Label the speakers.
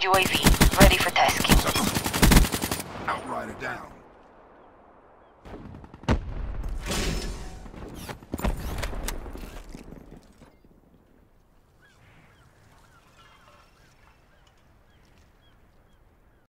Speaker 1: UAV, ready for tasking.
Speaker 2: Outrider down.